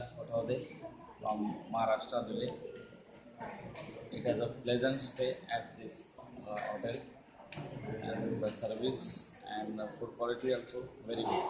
That's from Maharashtra, Delhi. It has a pleasant stay at this uh, hotel and the service and the food quality also very good.